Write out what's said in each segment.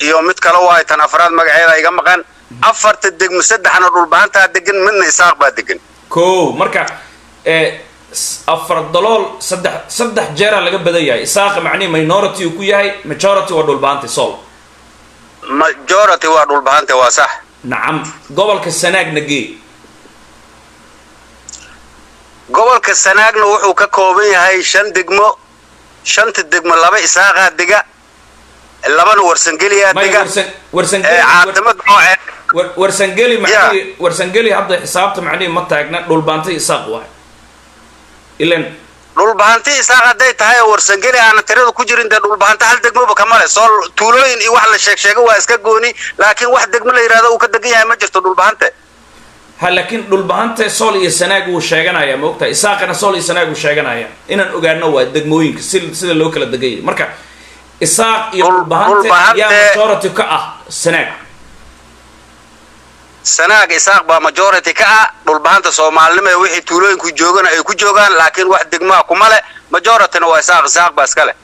iyo mid kale waay tan afraad magaceeda iga maqan afarta degmo saddexna dhulbahantaa degan midna isaaq baa degan ko marka ee afar dalool saddex saddex jeeraa laga badan yahay. Isaaqa macnihi minority uu ku yahay majority waa dhulbahantay sol majority waa dhulbahanta waa sax. Nacam gobolka sanaagna gee. Gobolka sanaagna wuxuu ka kooban yahay shan degmo shanta degmo laba isaaqaa dega labana warsangeliyaa may dega warsan ee warsangeli hadda xisaabta macnihi ma taagna dhulbaantay isaaq waay. Ilan dhulbahanti isaaq hadday tahay oo warsangeli aana tirada ku jirin dee dhulbahanta hal degmoba kama le soo tuulooyin iyo wax la sheeg waa iska gooni laakiin wax degmo la yidhahdo uu ka degan yahay ma jirto dhulbahante ha laakiin dhulbahanta sool iyo sanaag wuu sheeganaya ma ogtahay? Isaaqana sool iyo sanaag wuu sheeganaya. Inaan ogaano waa degmooyinka si sida loo kala deganyay marka isaaq iyo Dhul- dhulbahanta yaa majority ka ah sanaag sanaag isaaq baa majority ka ah. Dhulbahanta soomaalinimo ee wixii tuulooyinku joogana ay ku joogaan laakiin wax degmaa kuma le majorityna waa isaaq isaaq baa iska leh.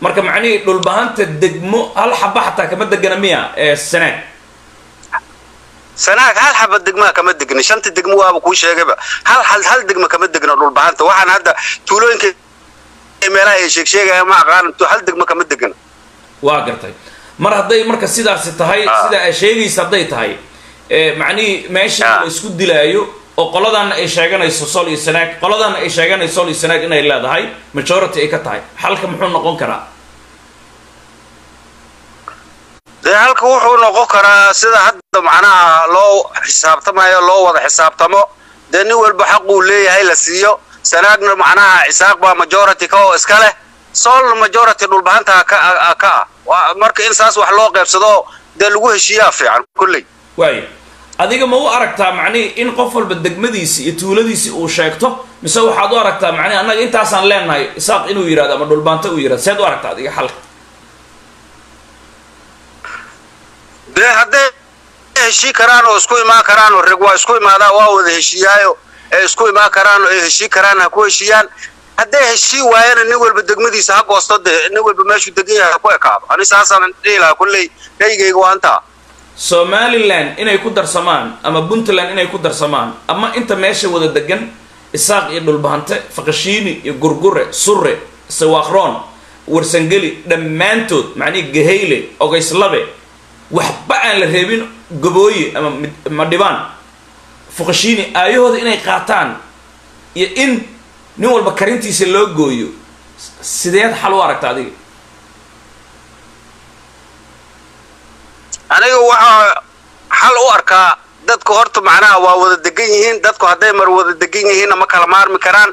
Marka macnihii dhulbahanta degmo hal xaba xataa kama degana miya ee sanaag sanaag hal xaba degmaa kama degna shanta degmo waaba kuu sheegayba. Hal hal hal degma kama degna dhulbahanta waxaan hadda tuulooyinka meelaha ay sheeg sheegaya ma aqaan hal degma kama degna waa gartay mar hadday marka sidaasi tahay Ah. sida ay sheegaysa hadday tahay macnihii meesha Ah. la isku dilaayo oo qoladaana ay sheeganayso sol iyo sanaag qoladaana ay sheeganayso sol iyo sanaag inay leedahay majority ay ka tahay xalka muxuu noqon karaa dee halka wuxuu noqon karaa sida hadda macnaha loo xisaabtamayo loo wada xisaabtamo dee nin walba xaquu leeyahay la siiyo sanaagna macnaha isaaq baa majority ka oo iska leh. Soolna majority dhulbahanta ka ah- ah marka in saas wax loo qaybsado dee lagu heshiiyaa fiican kulley waayo adiga ma u aragtaa macnihii in qof walba degmadiisi iyo tuuladiisi uu sheegto? Mise waxaad u aragtaa macnihi annaga intaasaan leenahay isaaq inuu yidhahdo ama dhulbaanta uu yidhahdo seed u aragtaa adiga xalka dee hadday heshii karaan oo isku imaan karaan oo reg waa isku imaadaa waa wada heshiiyaayo ee isku imaan karaan oo ay heshii karaan ha ku heshiiyaan. Hadday heshii waayana nin walba degmadiisa ha goosto dee nin walba meeshuu degan yahay ha ku ekaado. Ani saasaan dhihi kulley raygayga waa intaa. Somalilan inay ku darsamaan ama puntland inay ku darsamaan ama inta meesha wada degan isaaq iyo dhulbahante faqashiini iyo gurgure surre sawaaqroon warsangeli dhammaantood macnihi gahayle ogayslabe waxba aan la reebin gabooye ama madhibaan fuqashiini aayahooda inay qaataan iyo in nin walba karintiisa loo gooyo sideed xal u aragta adiga. Aniga waxaa xal u arkaa dadku horta macnaha waa wada degan yihiin dadku hadday mar wada degan yihiinna ma kala maarmi karaan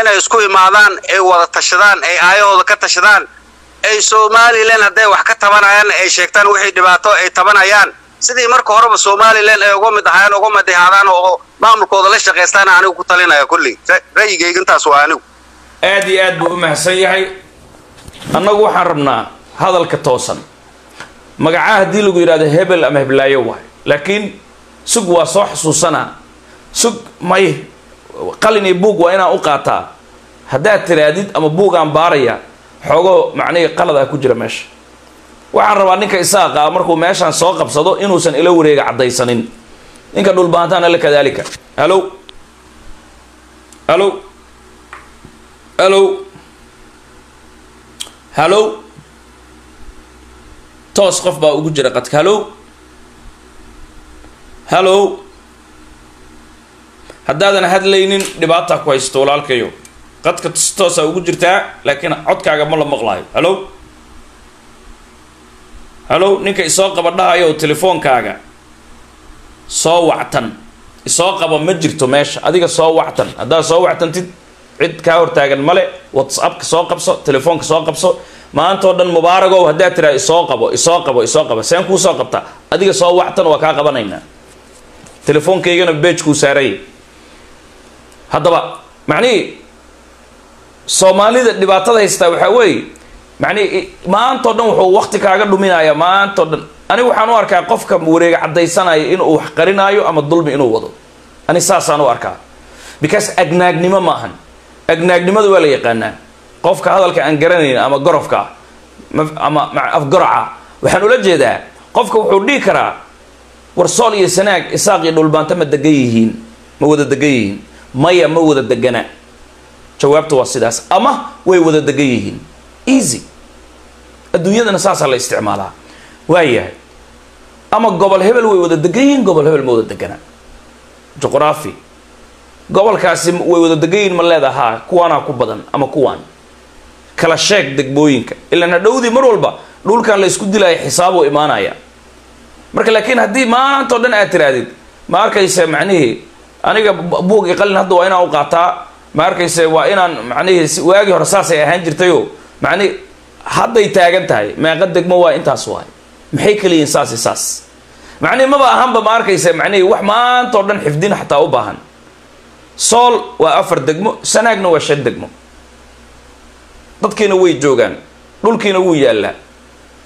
inay isku imaadaan ay wada tashadaan ay aayahooda ka tashadaan ay somalilan hadday wax ka tabanayaan ay sheegtaan wixii dhibaato ay tabanayaan sidii marka horeba somalilan ay uga mid ahaayeen uga mid ahaadaan oo maamulkooda la shaqaystaan anigu ku talinaya kulley Ra- ra'yigayga intaas waa anigu. Aad iyo aad buu u mahadsan yahay. Annagu waxaan rabnaa hadalka toosan. Magacaha haddii lagu yidhahdo hebel ama heblaayo waay. Laakiin sug waa soo xusuusanaa sug may qalin iyo buug waa inaan u qaataa. Haddaad tiraadid ama buugaan baaraya xoogoo macnihii qaladaa ku jira meesha waxaan rabaa ninka isaaqa markuu meeshaan soo qabsado inuusan ila wareega caddaysanin. Ninka dhulbaantaana la kadaalika halo halo halo halo toos qof baa ugu jira qadka. Halo halo haddaadan hadlaynin dhibaataa ku haysto walaalkayo. Qadka toosaa ugu jirtaa laakiin codkaaga ma la maqlaayo. Halo halo ninka isoo qaba dhahayo telefoonkaaga soo wactan. Isoo qaba ma jirto meesha. Adiga soo wactan. Haddaad soo wactantid cid kaa hortaagan male whatsappka soo qabso telefoonka soo qabso. Maanta dhan mubaaragow haddaad tiraa isoo qabo isoo qabo isoo qaba seen kuu soo qabta. Adiga soo wactan waa kaa qabanaynaa. Telefoonkaygana beejkuu saaray haddaba macnihii soomaalida dhibaatada haystaa waxaa weeye macnihii maantao dhan wuxuu wakti kaaga dhuminayaa maantao dhan. Aniga waxaan u arkaa qofka wareega caddaysanaya inuu wax qarinaayo ama dulmi inuu wado. Ani saasaan u arkaa. Because agnaagnimo ma ahan agnaagnimadu waa la yaqaanaa. Qofka hadalka aan garanayn ama gorofka ma- ama ma- afgoroca waxaan ula jeedaa qofka wuxuu dhihi karaa war sool iyo sanaag isaaq iyo dhulbaanta ma degan yihiin ma wada degan yihiin. Maya ma wada degana jawaabta waa sidaas. Ama way wada degan yihiin easy. Adduunyadana saasaa la isticmaalaa. Waayahay ama gobol hebel way wada degan yihiin gobol hebel ma wada degana juqraafi. Gobolkaasi way wada degan yihiin ma leedaha haa kuwaanaa ku badan ama kuwaan. Kala sheeg degmooyinka. Ilaan hadhowdii mar walba dhulkan la isku dilaya xisaabuu imaanaya. Marka laakiin haddii maantao dhan aad tirahdid ma arkayse macnihii aniga buug i qalin hadda waa inaan u qaataa. Ma arkayse waa inaan macnihii waagii hore saasay ahaan jirtayo macnihi hadday taagan tahay meeqa degmo waa intaas waay. Maxay kaliyihin saasi saas? Macnihi maba ahanba ma arkayse macnihii wax maantao dhan xifdin xataa u baahan. Sool waa afar degmo sanaagna waa shan degmo. Dadkiina way joogaan dhulkiina wuu yaallaa.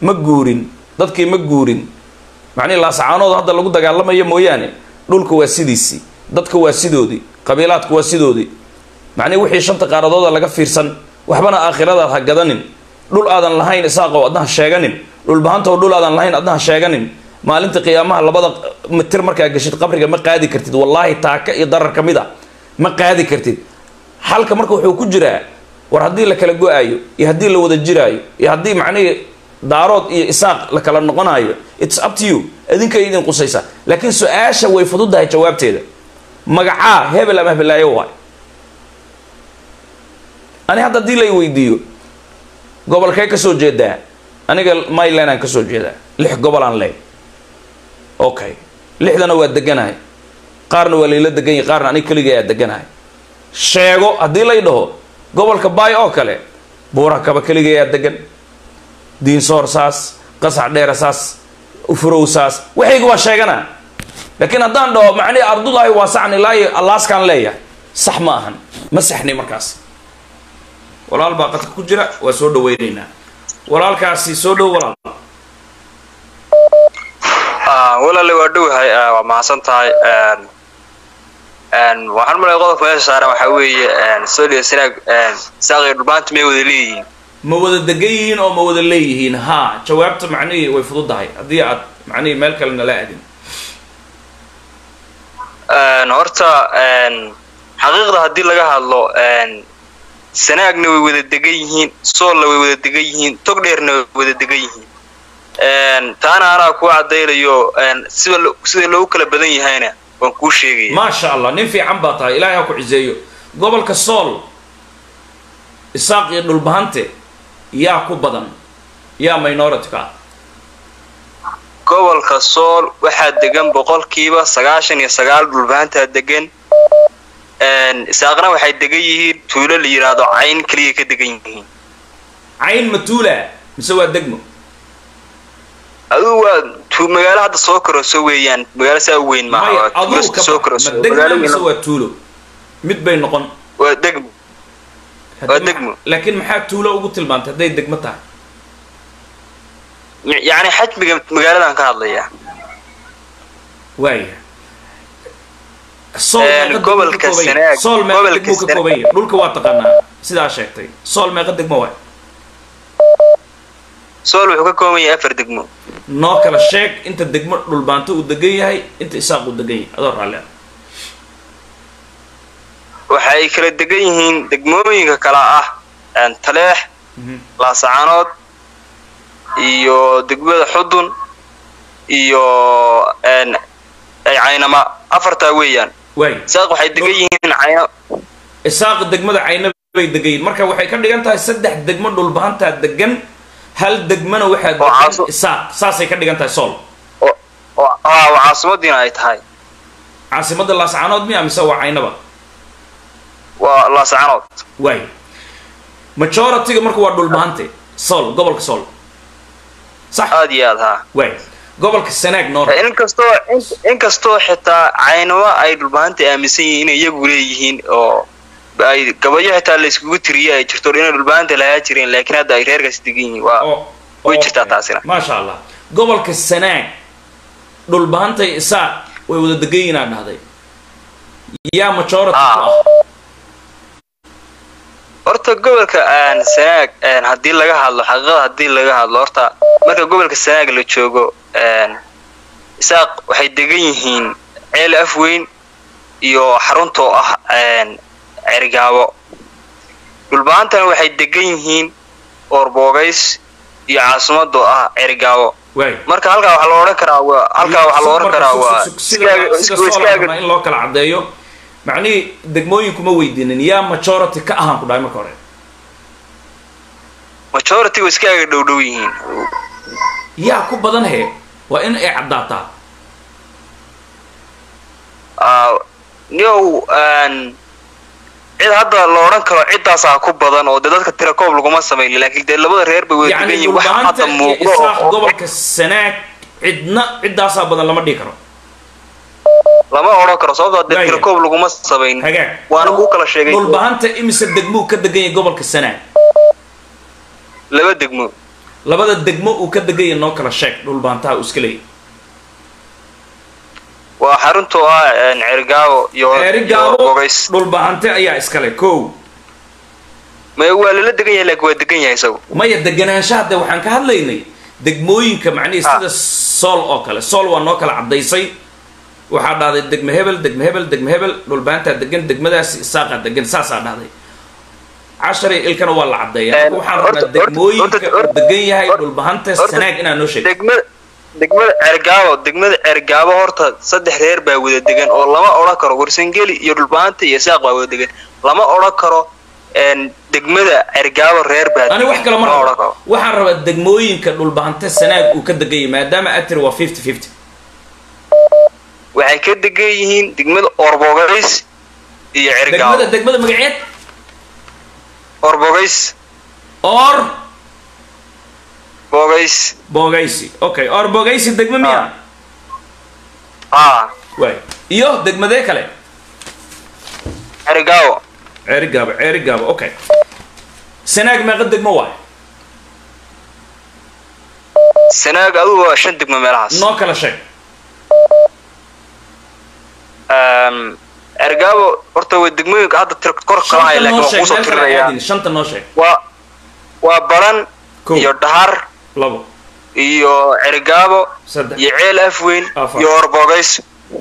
Ma guurin dadkii ma guurin. Macnihi laasacaanood hadda lagu dagaalamayo mooyaane dhulka waa sidiisii dadka waa sidoodii qabiilaadku waa sidoodii macnihi wixii shanta qaaradooda laga fiirsan waxbana aakhiradaad ha gadanin dhul aadan lahayn isaaqow adna ha sheeganin dhulbahantow dhul aadan lahayn adna ha sheeganin. Maalinta qiyaamaha labada mitir markaa geshid qabriga ma qaadi kartid. Wallaahi taaka iyo darar ka mid a ma qaadi kartid. Xalka marka wuxuu ku jiraa war haddii la kala go'aayo iyo haddii la wada jiraayo iyo haddii macnihii daarood iyo isaaq la kala noqonayo its up to you. Idinkay idin qusaysa. Laakiin su'aasha way fududahay jawaabteeda. Magacaa hebel ama hebelaayo waay ani hadda haddii lay weydiiyo gobolkee ka soo jeedaa aniga myland aan ka soo jeedaa lix gobol aan leey okay lixdana waa deganahay. Qaarna waa layla degan yahay qaarna aniga keligay aa deganahay. Sheego haddii lay dhaho gobolka baay oo kale buura kaba keligay aa degan. Diinsoor saas qasax dheera saas ufurow saas waxayga waa sheeganaa laakiin haddaan dhaho macnihi ardullaahi waasacni ilaahi allaaskaan leeyahay sax ma ahan. Ma saxni markaas walaal baa qadka ku jira waa soo dhaweyneynaa. Walaalkaasi soo dhow walaal. Walaale waa dhowahay waa mahadsan tahay waxaan malay qodobka meesha saaran waxaa weeye solia sanaag saaqi dhulbaanta may wada leeyihiin. Ma wada degan yihiin oo ma wada leeyihiin? Haa jawaabta macnihii way fududahay. Haddii aad macnihii meel kale nala aadin. Horta xaqiiqda haddii laga hadlo sanaagna way wada degan yihiin soolna way wada degan yihiin togdheerna way wada degan yihiin. Taana anaa kuu caddaynayo sida sida loogu kala badan yahayna waan kuu sheegaya maasha allah nin fiican baa tahay ilaahay ha ku ciseeyo gobolka sool isaaq iyo dhulbahante yaa ku badan yaa minority-ka. Gobolka sool waxaa degan boqolkiiba sagaashan iyo sagaal dhulbahantaa degan isaaqna waxay degan yihiin tuulo la yidhaahdo cayn keliya ka degan yihiin. Cayn matuula mise waa degmo? Aduu waa magaalo hadda soo korayso weeyaan magaalo saa weyn maaha soo ma waa tuulo? Mid bay noqon. Waa degmo. Waa ma- degmo. laakiin maxaa tuulo ugu tilmaantay? Hadday degmo tahay. Yacni xajmiga magaaladan ka hadlaya waaya sool Een, meeqa degmo gobolka sool meeqa ka dhulka waa taqaanaa. Sidaa sheegtay. Sool meeqa degmo waay. Sool wuxuu ka kooban yahay afar degmo noo kala sheeg inta degmo dhulbaanto uu degan yahay inta isaaq uu degan yahay. Adoo raalli ah. Waxa ay kala degan yihiin degmooyinka kala ah taleex Mhm. laasacanood iyo degmada xudun iyo een, ay caynama. Afartaa weeyaan waxay degan yihiin cayna isaaq degmada cayna bay degan yihiin. Marka waxay ka dhigan tahay saddex degmo dhulbahantaa degan hal degmana waxaa degan isaaq. Saasay ka dhigan tahay sool oo caasimadiina ay tahay. Caasimadda laascaanood miya mise waa caynaba? Waa laasacanood waay majority-ga marka waa dhulbahante sool gobolka sool sax. Aad iyo aad haa. Waay gobolka sanaag noor inkastoo in- inkastoo xitaa caynamo ay dhulbahanta aaminsan yihiin inay iyagu leeyihiin oo ay gabayo xitaa la iskugu tiriye ay jirto inay dhulbahanta lahaa jireen laakiin hadda ay reerkaas degan yihiin waa way jirtaa taasina. maasha allah gobolka sanaag dhulbahantay isaaq way wada degan yihiin aad dhahday yaa majority Ah. ah horta gobolka aan sanaag haddii laga hadlo xaqiiqada haddii laga hadlo horta marka gobolka sanaag la joogo isaaq waxay degan yihiin ceel afweyn iyo xarunta oo ah cergaabo dhulbaantana waxay degan yihiin oorboogays iyo caasimada oo ah cergaabo marka halkaa waxaa la odhan karaa waa halkaa waxaa la odhan karaa waa in loo kala caddeeyo. Macnihii degmooyinkuma weydiinin yaa majority ka ahaan ku dhahay marka hore? Majority way iskaaga dhow dhow yihiin yaa ku badan he? Waa in ay caddaataa Ah, niow cid hadda la odhan karo ciddaasaa ku badan oo dee dadka tira koob laguma samaynin laakiin dee labada reer bay wada yacni yihiin wax hadda muuqdo. Gobolka sanaag cidna ciddaasaa badan lama dhihi karo. Lama odhan karo sababtoo dee Waaya. tira koob laguma hagaag waana kuu kala sheegay. Dhulbahanta imise degmuu ka degan yahay gobolka sanaag laba degmo labada degmo uu ka degan yahay noo kala sheeg dhulbaantaha uu iska leeyahy waa xaruntoo ah een, cergaabo iyo bogays dhulbahante ayaa iskale kow. Maya waa lala degan yahay laakiin waa degan yahay isagu. Maya deganaanshaha de waxaan ka hadlaynay. Degmooyinka macnihii Ah. sida sool oo kale. Sool waa noo kala caddaysay. Waxaa dhahday degme hebel degme hebel degme hebel. Dhulbaantaa degan degmadaasi isaaqaa degan saasaa dhahday cashari ilkana waa la caddeeya marka waxaan rabnaa degmooyinka uu degan yahay dhulbahanta sanaag inaa noo sheegto degmada cergaabo degmada cergaabo horta saddex reer baa wada degan oo lama odhan karo warsangeli iyo dhulbaanta iyo saaq baa wada degan lama odhan karo degmada cergaabo reer baa ani wax kale ma rabo waxaan rabaa degmooyinka dhulbahante sanaag uu ka degan yahay maadaama aad tiri waa fifty fifty waxay ka degan yihiin degmada orbogays iyo cergaabo degmada degmada magaceed orbogays or bogays boogaysi okay or boogaysi degme miya ah. Waay iyo degmadee kale? Cergaabo ceeri gaabo ceeri gaabo okay sanaag meeqa degmo waay sanaag adugu waa shan degmo meelahaas noo kala sheeg Een, cergaabo horta waa degmooyinka hadda tir kor kala haya laakiin noo waa sheeg kuusoo meel kale tirinaya aadin shanta noo sheeg. Waa waa baran iyo dhahar labo. iyo cergaabo iyo ceel afweyn iyo orbogays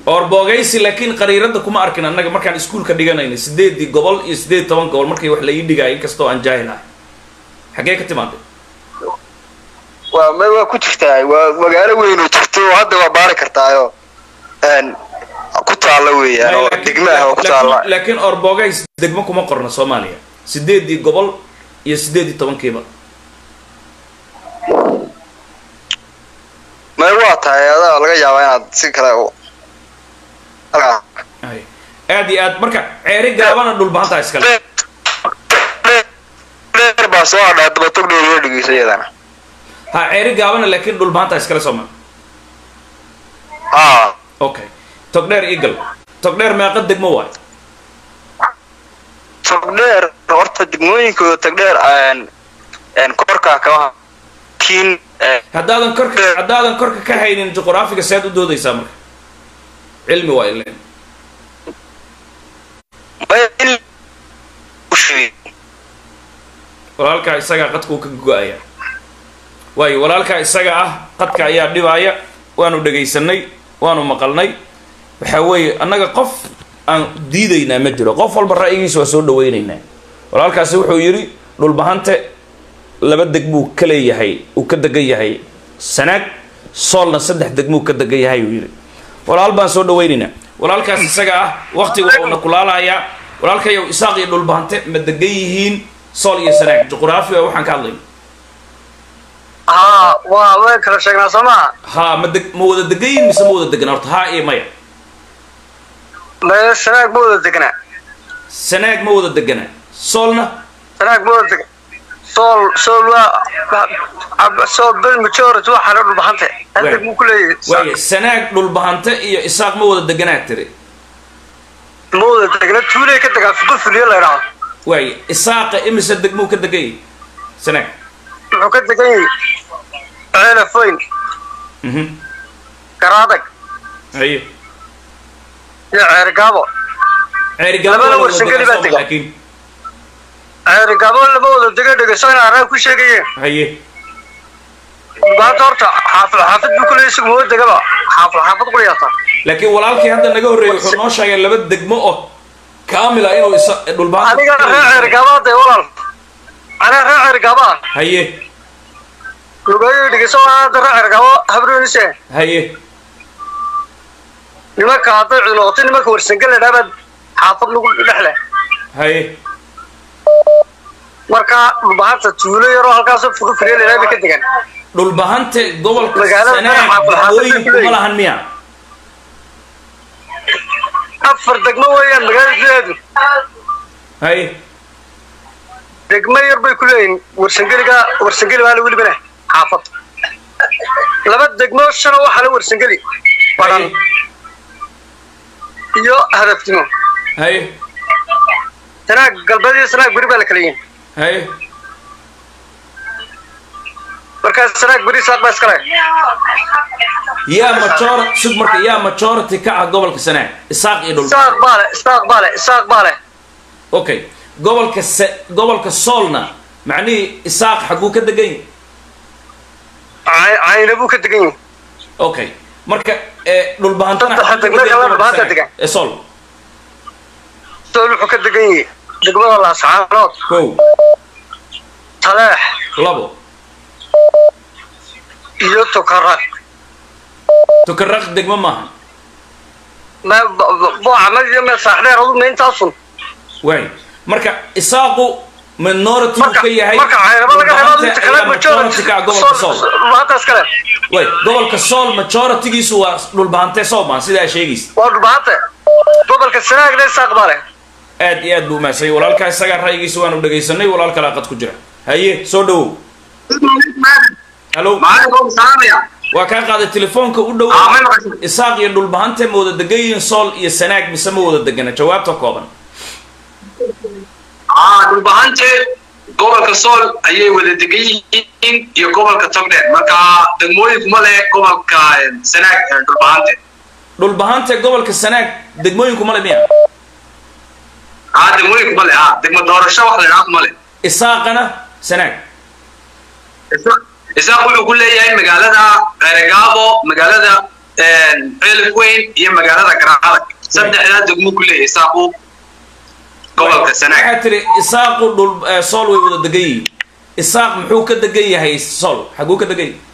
or boogaysi laakiin qariirada kuma arkin annaga. Markaan iskuulka dhiganayna sideedii gobol iyo sideed toban gobol markii wax la ii dhigaayo inkastoo aan jaahil ahay xaggee ka timaaday waa ma waa ku jirtaa waa magaalo weyn oo jirto. Hadda waa baari kartaayo taalla weeyaan oo ah oo ku taalla laakiin- laakiin or boogays degmo kuma qorna soomaaliya. Sideedii gobol iyo sideed iyo tobankiiba. Ma waa tahay adaa laga yaabaa inaad si kale aad iyo aad marka ceeri gaabana dhulbahantaa iskale. Baa soo hadhaa daba tog dheer loo dhegeysa iyadana ha ceeri gaabana laakiin dhulbahantaa iskale sooma okay togdheer eagle. Togdheer meeqa degmo waay. Togdheer horta degmooyinkooda een korkaa kama kiin haddaadan korka haddaadan korka ka haynin juqraafiga sead u doodaysaa marka. Cilmi waa ileen walaalkaa isagaa qadka uu ka go'aya waayo walaalkaa isaga ah qadka ayaa dhibaaya waanu dhegaysanay waanu maqalnay waxaa weeye annaga qof aan diidaynaa ma jiro. Qof walba ra'yigiisa waa soo dhawaynaynaa walaalkaasi wuxuu yidhi dhulbahante laba degmuu ka leeyahay uu ka degan yahay. Sanaag soolna saddex degmuu ka degan yahay uu yidhi. Walaal baan soo dhawaynaynaa walaalkaas isaga ah waqtiga waa una kulaalayaa walaalkayow isaaq iyo dhulbahante ma degan yihiin sool iyo sanaag. Juqraafi waa waxaan ka hadlayna haa waa way kala sheegnaa soo maha haa ma deg ma wada degan yihiin mise ma wada degan horta haa iyo maya sanaag ma wada degnaa sanaag ma wada degana. Soolna? Sanaag ma wada deg sool sool waa sool bel majority waxaa la dhulbahante. Hal degmuu ku leeyahay waaya sanaag dhulbahante iyo isaaq ma wada deganaa tiri. Ma wada degna tuulay ka degaa fuliyo la idhaahdo waaya isaaqa imise degmuu ka degan yahay sanaag wuxuu ka degan yahay ceelafoyn mhm. Garaadag. Haye iyo ceergaabo Labada waa wada baa lama dega dhegaysana araan ku sheegayeen dhulbaanta horta xaafid xaafid buu kuleeyahay isagu ma degaba. Xaafid xaafid quriyata laakiin walaalkii hadda naga horreeyey wuxuu noo sheegay laba degmo oo kaamila inuu isa dhulbaanta aniga reer ceerigaba de walaal. Aniga reer ceerigaba haye. Lugayo dhegeyso hadda reer ceerigabo habreenise haye nimanka hadday cunoqoto nimanka warsangel la dhaabad xaafad lagu dhexle haye marka dhulbahanta tuulo yaroo halkaasoo fuga firiya la dhaabay ka degan. Dhulbahante gobolka Magaalada sanaag xaafad- xaafad degmooyinku bay ma lahan miya. Afar degmo weeyaan magaalada gudaheedu haye degmo yar bay ku leeyihiin warsangeliga warsangeli baa la welibana xaafad. Laba degmo shana waxaa la warsangeli badan iyo hadafnimo haye sanaag galbeed iyo sanaag beri baa la kala yihiin. Haye markaas sanaag beri saaq baa iskale yaa major sug marka yaa majority ka ah gobolka sanaag isaaq iyo dhul. Isaaq baa le isaaq baa le isaaq baa le okay gobolka se gobolka soolna macnihii isaaq xaguu ka degan Cay- cayna buu ka degan yihiin okay marka ee dhulbahantana Saddex xaguu ka degmo degan kala gobolka dhulbahanta Sanaag? degan. ee sool. Sool wuxuu ka degan yihi degmada laascaanood. Kow. Taleex. Labo. Iyo tukaraq. Tukaraq degmo maaha. Ma boocamad iyo meel saaxdheer adu ma intaasun waay marka isaaqu minority ka yahay kale ah gobolka sool majoritygiisu waa dhulbahante soomaa sidaa sheegaysa waa dhulbahante gobolka sanaagna isaaq baa le aad iyo aad buu umahadsanyay walaalkaa isagaa ra'yigiisa waanu dhegaysanay walaal kalaa qad ku jira haye soo dhawow halo waa kaa qaaday telefoonka u dhow Ah, may maqashay. isaaq iyo dhulbahante ma wada degan yihiin sool iyo sanaag mise ma wada degana jawaabta kooban dhulbahante gobolka sool ayay wada degan yihiin iyo gobolka togdheer marka degmooyinkuma leh gobolka sanaag ee dhulbahante dhulbahante gobolka sanaag degmooyinku male miya? Aa degmooyinkuma leh aa degmo doorasho wax la idhaahdo ma leh isaaqana sanaag isaaq wuxuu ku leeyahay magaalada ceregaabo magaalada ceelif weyn iyo magaalada garaadag saddexdaa degmuu ku leeyahay isaaqu gobolka sanaag waxaa tiri isaaqu dhul eh, sool way wada degan yihiin isaaq muxuu ka degan yahay sool? Xaguu ka degan yahay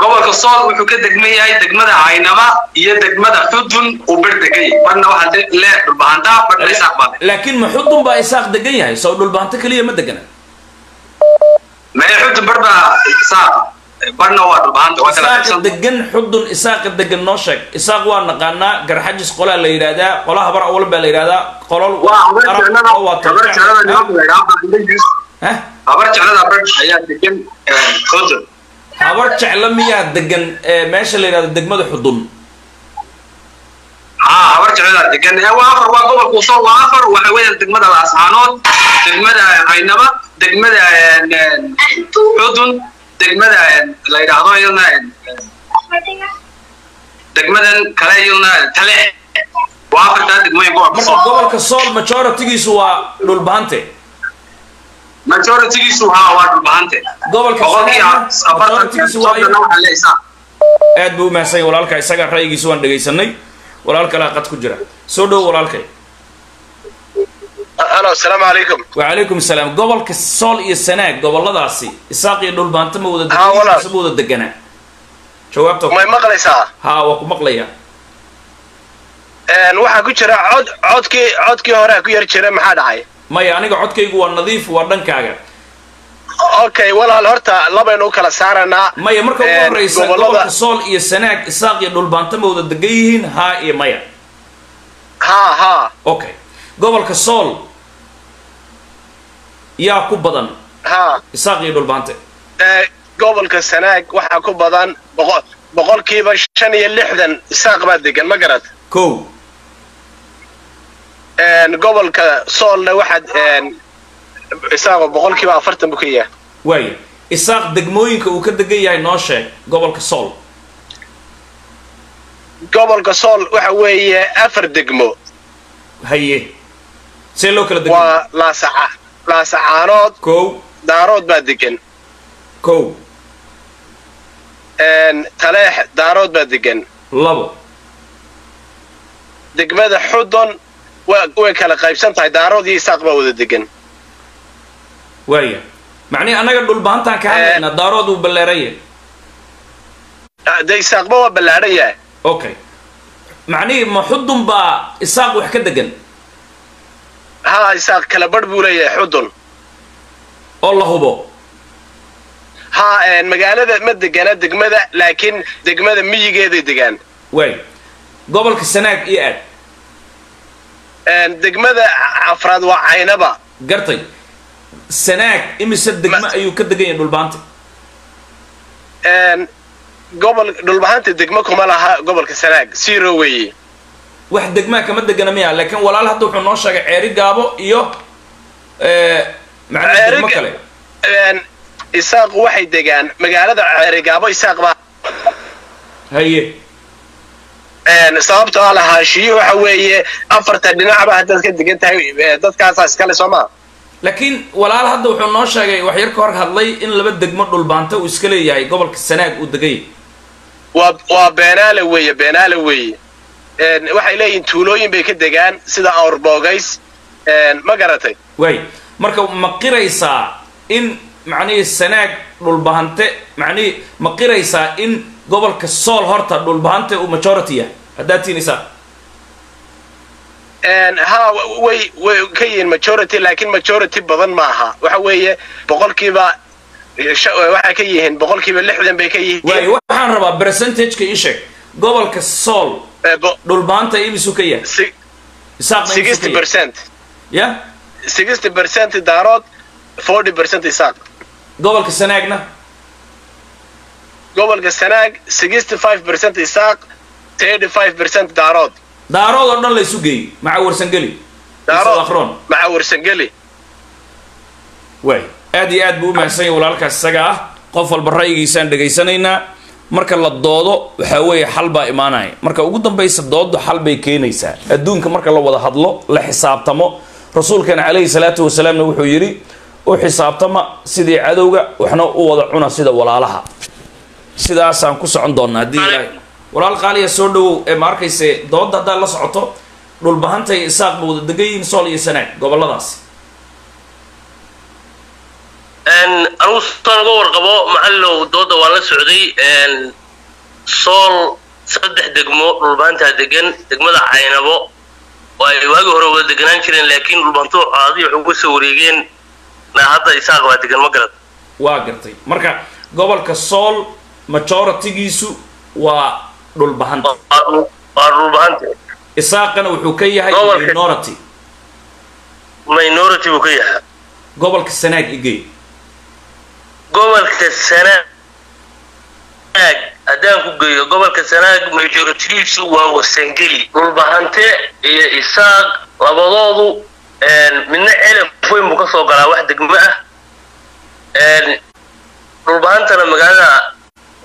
gobolka sool wuxuu ka degman yahay degmada caynaba iyo degmada xudun uu ber degan yahay barna waxaa de- leh dhulbahantaa barna isaaq baa laakiin ma xudun baa isaaq degan yahay? Soo dhulbahante keliya ma degana? Mee xudun bar baa isaaq barna waa waa kala degan xudun isaaqa degan noo sheeg. Isaaq waa naqaanaa garxajis qolaa la yidhaahdaa qola habar awal baa la yidhahdaa qolol waa habar jeclada ayaa degan xudun habar jecla miyaa degan ee meesha la yidhahdo degmada xudun haa habar jeclada degan ee waa afar waa gobolka sool waa afar waxa weeyaan degmada laascaanood degmada caynaba degmada xudun degmada la yidhaahdo iyadana degmadan kale iyadana tale. Waa afartaa degmooyin gobolka marka sool gobolka sool majoritygiisu waa dhulbahante. Majoritigiisu haa waa dhulbahante. Gobolka aad buu umahadsanyay walaalka isaga ra'yigiisa waan dhegaysanay walaal kalaa qad ku jira. Soo dhow walaalkay wacalaykum salaam. Gobolka sool iyo sanaag goboladaasi isaaq iyo dhulbaanta ma wadama wada deganaa jawaabta may maqlaysaa? Haa waa ku maqlayaa waxaa ku jira cod codkii codkii horea ku yar jira maxaa dhacay? Maya aniga codkaygu waa nadiif waa dhankaaga. Okay walaal horta labaynu u kala saaraynaa maya marka ugu horraysa gobolka sool iyo sanaag isaaq iyo dhulbaanta ma wada degan yihiin? Haa iyo maya ha ha okay gobolka sool yaa ku badan? Isaaq iyo dhulbaante gobolka sanaag waxaa ku badan boqol boqolkiiba shan iyo lixdan isaaq baa degan ma garad? Kow. Een, gobolka soolna waxaad isaaqo boqolkiiba afartan buu ka yahay. Waaya isaaq degmooyinka uu ka degan yahay noo sheeg gobolka sool. Gobolka sool waxa weeye afar degmo. Haye. See loo kala degan waa laasaca laasacaanood kow. daarood baa degan Een, taleex daarood baa degan labo. Degmada xudon wa- way kala qaybsan tahay daarood iyo isaaq baa wada degan waaya macnihi annaga dhulbahantaan ka hadlaynaa daarood uu balleeraya Ah, de isaaqba waa ballaadhan yahay. Okay. Macnihii ma xudun baa isaaq wax ka degan haa isaaq kala badh buu leeyahay xudun oo la hubo. Haa een, magaalada ma degana degmada laakiin degmada miyigeeday degaan. Waay gobolka sanaag iyo aad. Degmada afraad waa caynaba. Gartay sanaag imise degmo ayuu ka degan yahay dhulbaanta gobol dhulbahanta degmo kuma laha gobolka sanaag zero weeye wax degmaa kama degana miya laakiin walaal hadda wuxuu noo sheegay ceeri gaabo iyo eh, Ceeri degmo kale. Een, isaaq waxay degaan. Magaalada ceerigaabo isaaq baa haye. Sababtoo ah lahaanshiyo waxa weeye afarta dhinacba haddaad ka degan tahay ee, dadkaasaa iskale soo maa laakiin walaal hadda wuxuu noo sheegay wax yar ka hor hadlay in laba degmo dhulbaanta uu iska leeyahay gobolka sanaag uu degay. Waa waa beenaale weeye beenaale weeye waxay leeyihiin tuulooyin bay ka degaan sida awrboogays ma garatay? Waay marka ma qiraysaa in macnihii sanaag dhulbahante macnihii ma qiraysaa in gobolka sool horta dhulbahante uu majority yahay. Haddaad tiinaysaa wa- way way ka yihiin majority laakiin majority badan maaha waxa weeye boqolkiiba sha- waxay ka yihiin boqolkiiba lixdan bay ka yihiin. Waxaan rabaa percentageka ii sheeg gobolka sool. Ee, bo- dhulbahanta imisuu ka yahay si- isaaqna imisuu ka 60 yahay percent. Ya? 60 percent daarood 40 percent isaaq. Gobolka sanaagna gobolka sanaag 65 percent isaaq 35 percent daarood. Daarood oo dhan la isu geeyey maca warsangeli akroon maca warsangeli waay aad iyo aad buu u mahadsan yahay walaalkaas isaga ah. Qof walba ra'yigiisaan dhegaysanaynaa marka la doodo waxaa weeye xal baa imaanaya. Marka ugu dambaysa doodu xal bay keenaysaa. Adduunka marka la wada hadlo la xisaabtamo. Rasuulkeena calayhi salaatu wasalaamna wuxuu yidhi u xisaabtama sidii cadowga waxna u wada cuna sida walaalaha. Sidaasaan ku socon doonnaa haddii ilaahay walaal qaaliya soo dhawow ee ma arkayse doodda haddaad la socoto dhulbahantay isaaq ba wada degan yihiin sool iyo sanaag goboladaasi anugu saan uga warqabo macallow dooda waan la socday sool saddex degmo dhulbaantaa degan degmada caynabo. Oo ay waagi hore wada deganaan jireen laakiin dhulbaantu caadi waxay uga soo wareegeen. Na hadda isaaq baa degan ma garad. Waa gartay. Marka gobolka sool majoritigiisu waa dhulbahanta waa dhulbaante isaaqana wuxuu ka yahay minority. Minority buu ka yahaa gobolka sanaag igey gobolka sanaag. Haddaan ku geeyo gobolka sanaag majoritigiisu waa wasangeli. Dhulbahante iyo isaaq labadoodu midna celaf weyn buu ka soo galaa wax degmo ah. Dhulbahantana magaalada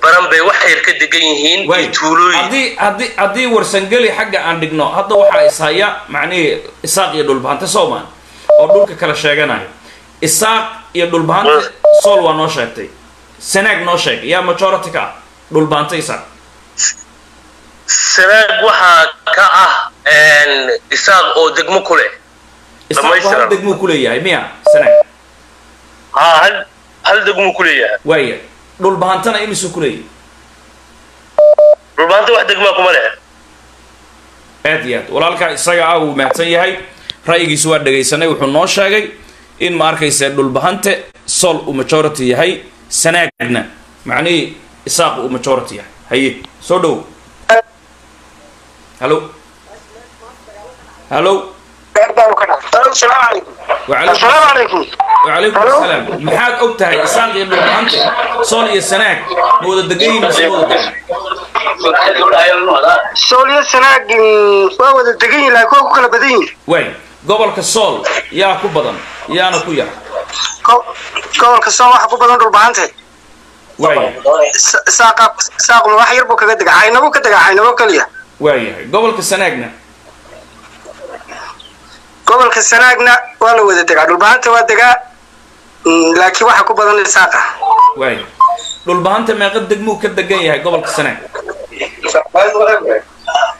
baran bay wax yar ka degan yihiin iyo tuulooyin. haddii warsangeli xagga aan dhigno hadda waxaa ishaya macnihii isaaq iyo dhulbahante soomaan oo dhulka kala sheeganayo. Isaaq iyo dhulbahante sool waa noo sheegtay sanaag noo sheeg yaa majority ka? Ah dhulbahante isaaq sanaag waxaa ka ah isaaq oo degmo ku leh hal ku leeyahay miya sanaag haa hal hal degmo ku leeyahay waaya dhulbahantana imisuu ku leeyahay dhulbahante wax degmaa kuma leh aad iyo aad walaalkaa isaga ah wuu mahadsan yahay ra'yigiisu waa dhegaysanay wuxuu noo sheegay in ma arkayse dhulbahante sol uu majority yahay sanaagna macnihii isaaq uu majority yahay. Haye soo dhow. Halo? Halo? Maxaad og tahay isaaq iyo gobolka sool yaa ku badan yaana ku yar. Go- gobolka soo waxa ku badan dhulbahante waay Sa- saaqa saaquma wax yar buu kaga dega caynabo ka dega caynabo keliya waayahay gobolka sanaagna. Gobolka sanaagna waa la wada degaa dhulbahanta waa degaa mm, laakiin waxa ku badan isaaqa waaya dhulbahanta meeqa degmuu ka degan yahay gobolka sanaag.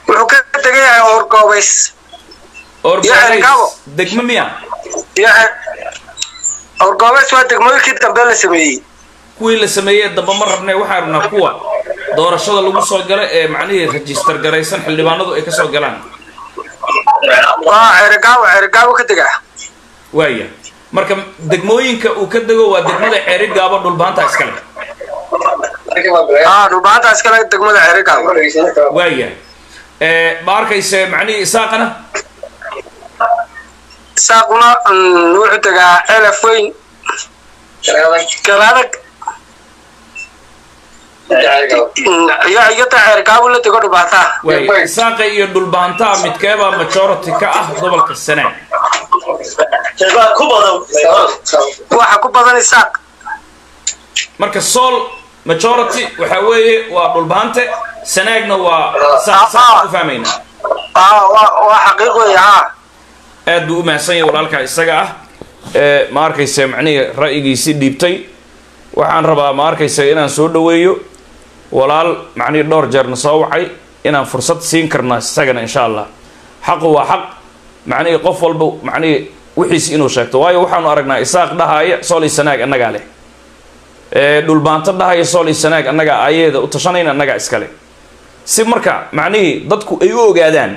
Wuxuu ka degan yahay orgoobays Gaabo. Degmo miya iyo orgoobays waa degmooyinkii dambe la sameeyey. Kuwii la sameeyey damba ma rabne waxaan rabnaa kuwa doorashada lagu soo gala ee macnihii register garaysan xildhibaanadu ay ka soo galaan. Waa ceerigaabo ceerigaabo ka degaa waaya marka degmooyinka uu ka dego waa degmada ceeri gaabo dhulbahanta iskale. Aa dhulbahanta iskale degmada ceerigaabo waaya ma arkayse macnihii isaaqana isaaquna mm, wuxuu degaa elaf weyn garadag ceerigaabo la dego dhulbahantaa waaya isaaqa iyo dhulbahantaa midkeebaa majority ka ah gobolka sanaag waxa ku badan isaaq marka sool majority waxa weeye waa dhulbahante sanaagna waa u fahmayna aa waa xaqiiq wey haa aad buu u mahadsan yahay walaalkaa isaga ah ee ma arkayse macnihii ra'yigiisii dhiibtay. Waxaan rabaa ma arkayse inaan soo dhaweeyo. Walaal macnihii dhowr jeerna soo wacay inaan fursad siin karna isagana insha allah. Xaqu waa xaq. Macnihii qof walba macnihii wixiis inuu sheegto. Waayo waxaanu aragnaa isaaq dhahaya sooli sanaag annagaa leh. Ee dhulbaanto dhahaya sooli sanaag annagaa aayaheeda u tashanayna annagaa iskale si marka macnihii dadku ay u ogaadaan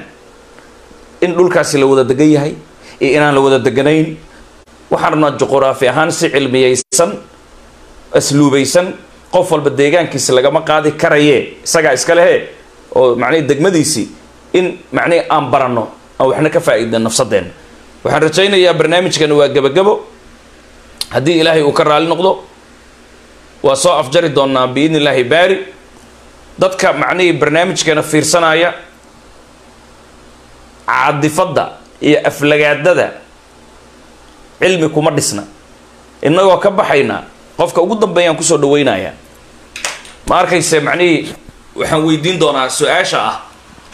in dhulkaasi la wada degan yahay iyo inaan la wada deganayn. Waxaan rabnaa juquraafi ahaan si cilmiyaysan asluubaysan qof walba deegaankiisi lagama qaadi karaye isagaa iska lehe oo macnihi degmadiisii in macnihi aan baranno aan waxna ka faa'iidna nafsadeenna waxaan rajaynayaa barnaamijkani waa gebagabo. Haddii ilaahay uu ka raali noqdo waa soo afjari doonaa biidni illaahi baari. Dadka macnihii barnaamijkana fiirsanaya caadifadda iyo aflagaadada cilmi kuma dhisna. Innagoo ka baxayna qofka ugu dambeeyaan ku soo dhawaynayaa ma arkayse macnihii waxaan weydiin doonaa su'aasha ah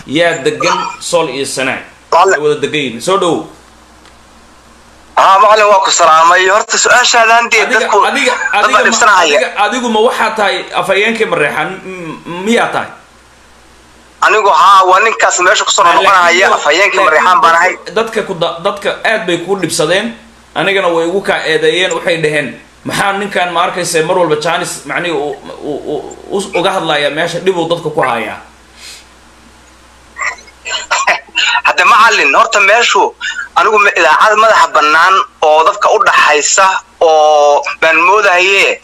yaa degan sool iyo sanaag. Wale. wada degayin soo dhowow macalin waa ku salaamay. Horta su'aashaadan dee dadku adiga ma- waxaa tahay afhayeenkii mareexaan miyaa tahay anigu haa waa ninkaas meesha ku soo noqonahaya afhayeenkii mareexaan baan ahay. dadka ku dadka aad bay kuu dhibsadeen anigana way igu kaa eedeeyeen waxay dhaheen maxaa ninkan ma arkayse mar walba janis macnihi uga hadlaya meesha dhibuu dadka ku hayaa? Hadde macalin horta meeshu anigu idaacad madaxa bannaan oo dadka u dhaxaysa oo baan moodahaye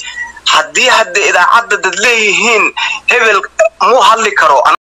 haddii hadde idaacadda dad leeyihiin hebel muu hadli karo